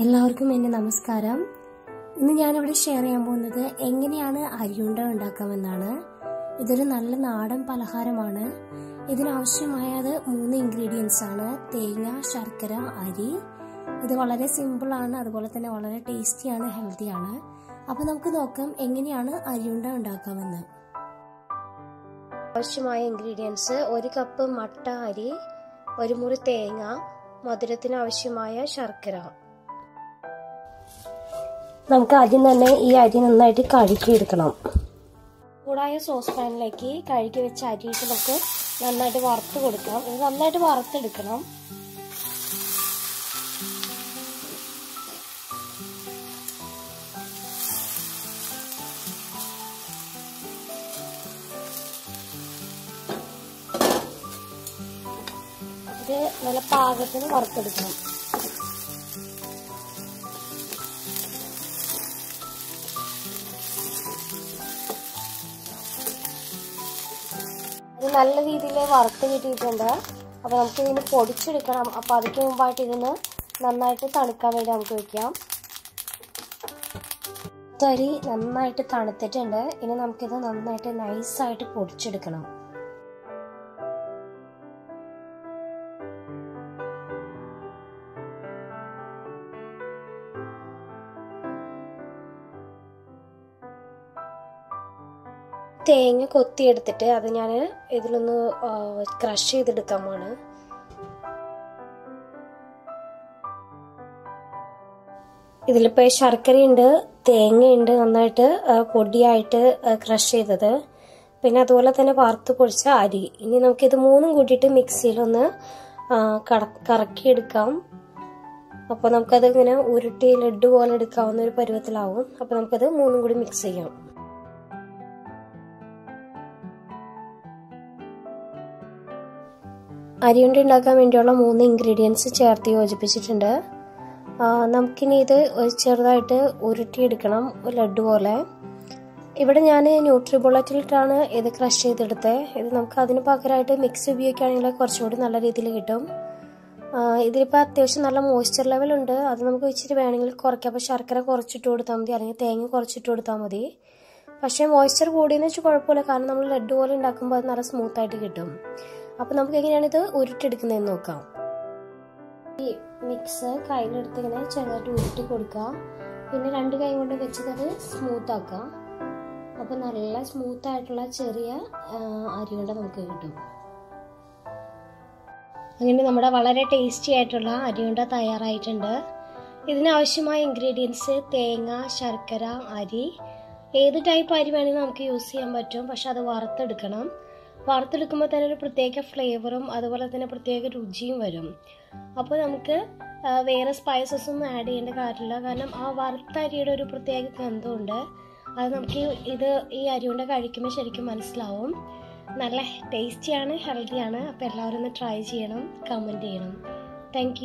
എല്ലാവർക്കും എന്റെ നമസ്കാരം. ഇന്ന് ഞാനിവിടെ ഷെയർ ചെയ്യാൻ പോകുന്നത് എങ്ങനെയാണ് അരിയുണ്ട ഉണ്ടാക്കാമെന്നാണ്. ഇതൊരു നല്ല നാടൻ പലഹാരമാണ്. ഇതിനാവശ്യമായത് മൂന്ന് ഇൻഗ്രീഡിയൻസ് ആണ്. തേങ്ങ ശർക്കര അരി. ഇത് വളരെ സിമ്പിൾ ആണ്. അതുപോലെ തന്നെ വളരെ ടേസ്റ്റിയാണ് ഹെൽത്തിയാണ് അപ്പോൾ നമുക്ക് നോക്കാം എങ്ങനെയാണ് അരിയുണ്ട ഉണ്ടാക്കാമെന്ന്. ആവശ്യമായ ഇൻഗ്രീഡിയൻസ് ഒരു കപ്പ് മട്ട അരി ഒരു മുറി തേങ്ങ മധുരത്തിന് ആവശ്യമായ ശർക്കര. നമുക്ക് ആദ്യം തന്നെ ഈ അരി നന്നായിട്ട് കഴുകിയെടുക്കണം. കൂടായ സോസ് പാനിലേക്ക് കഴുകി വെച്ച അരിയിട്ട് നമുക്ക് നന്നായിട്ട് വറുത്ത് കൊടുക്കണം ഇത് നന്നായിട്ട് വറുത്തെടുക്കണം. നല്ല പാകത്തിന് വറുത്തെടുക്കണം. ഇത് നല്ല രീതിയിൽ വറുത്ത് കിട്ടിയിട്ടുണ്ട്. അപ്പോൾ നമുക്ക് ഇതിന് പൊടിച്ചെടുക്കണം. അപ്പോൾ അതിക്ക് മുമ്പായിട്ട് ഇതിന് നന്നായിട്ട് തണുക്കാൻ വേണ്ടി നമുക്ക് വെക്കാം. തരി നന്നായിട്ട് തണുത്തിട്ടുണ്ട്. ഇനി നമുക്കിത് നന്നായിട്ട് നൈസായിട്ട് പൊടിച്ചെടുക്കണം. തേങ്ങ കൊത്തിയെടുത്തിട്ട് അത് ഞാൻ ഇതിലൊന്ന് ക്രഷ് ചെയ്തെടുക്കാൻ പോണ് ഇതിലിപ്പോൾ ശർക്കരയുണ്ട് തേങ്ങയുണ്ട് നന്നായിട്ട് പൊടിയായിട്ട് ക്രഷ് ചെയ്തത്. പിന്നെ അതുപോലെ തന്നെ വറുത്ത് പൊടിച്ച അരി. ഇനി നമുക്ക് ഇത് മൂന്നും കൂട്ടിയിട്ട് മിക്സിയിലൊന്ന് കറക്കിയെടുക്കാം. അപ്പോൾ നമുക്കത് ഇങ്ങനെ ഉരുട്ടി ലഡു പോലെ എടുക്കാവുന്ന ഒരു പരുവത്തിലാവും. അപ്പോൾ നമുക്കത് മൂന്നും കൂടി മിക്സ് ചെയ്യാം. അരിയുണ്ട ഉണ്ടാക്കാൻ വേണ്ടിയുള്ള മൂന്ന് ഇൻഗ്രീഡിയൻസ് ചേർത്ത് യോജിപ്പിച്ചിട്ടുണ്ട്. നമുക്കിനി ഇത് ചെറുതായിട്ട് ഉരുട്ടിയെടുക്കണം ലഡു പോലെ. ഇവിടെ ഞാൻ ന്യൂട്രി ബുള്ളറ്റിലിട്ടാണ് ഇത് ക്രഷ് ചെയ്തെടുത്തത് ഇത് നമുക്ക് അതിന് പകരമായിട്ട് മിക്സ് ഉപയോഗിക്കുകയാണെങ്കിൽ കുറച്ചുകൂടി നല്ല രീതിയിൽ കിട്ടും. ഇതിലിപ്പോൾ അത്യാവശ്യം നല്ല മോയ്സ്ചർ ലെവൽ ഉണ്ട്. അത് നമുക്ക് ഇച്ചിരി വേണമെങ്കിൽ കുറയ്ക്കാം. അപ്പോൾ ശർക്കര കുറച്ചിട്ട് കൊടുത്താൽ മതി. അല്ലെങ്കിൽ തേങ്ങ കുറച്ചിട്ട് കൊടുത്താൽ മതി. പക്ഷേ മോയ്സ്ചർ കൂടിയെന്ന് വെച്ചാൽ കുഴപ്പമില്ല. കാരണം നമ്മൾ ലഡു പോലെ ഉണ്ടാക്കുമ്പോൾ അത് നല്ല സ്മൂത്തായിട്ട് കിട്ടും. അപ്പോൾ നമുക്ക് എങ്ങനെയാണ് ഇത് ഉരുട്ടെടുക്കുന്നതെന്ന് നോക്കാം. ഈ മിക്സ് കയ്യിലെടുത്ത് ഇങ്ങനെ ചെറുതായിട്ട് ഉരുട്ടി കൊടുക്കുക. പിന്നെ രണ്ട് കൈ കൊണ്ട് വെച്ചിട്ട് അത് സ്മൂത്ത് ആക്കുക. അപ്പോൾ നല്ല സ്മൂത്ത് ആയിട്ടുള്ള ചെറിയ അരികളുടെ നമുക്ക് കിട്ടും. അങ്ങനെ നമ്മുടെ വളരെ ടേസ്റ്റി ആയിട്ടുള്ള അരിയുണ്ട തയ്യാറായിട്ടുണ്ട്. ഇതിനാവശ്യമായ ഇൻഗ്രീഡിയൻസ് തേങ്ങ ശർക്കര അരി ഏത് ടൈപ്പ് അരി വേണമെങ്കിലും നമുക്ക് യൂസ് ചെയ്യാൻ പറ്റും. പക്ഷെ അത് വറുത്തെടുക്കണം. വറുത്തെടുക്കുമ്പോൾ തന്നെ ഒരു പ്രത്യേക ഫ്ലേവറും അതുപോലെ തന്നെ പ്രത്യേക രുചിയും വരും. അപ്പോൾ നമുക്ക് വേറെ സ്പൈസസ് ഒന്നും ആഡ് ചെയ്യേണ്ട കാര്യമില്ല. കാരണം ആ വറുത്ത അരിയുടെ ഒരു പ്രത്യേക ഗന്ധമുണ്ട്. അത് നമുക്ക് ഇത് ഈ അരി കൊണ്ട് കഴിക്കുമ്പോൾ ശരിക്കും മനസ്സിലാവും. നല്ല ടേസ്റ്റിയാണ് ഹെൽത്തിയാണ് അപ്പോൾ എല്ലാവരും ഒന്ന് ട്രൈ ചെയ്യണം കമന്റ് ചെയ്യണം. താങ്ക്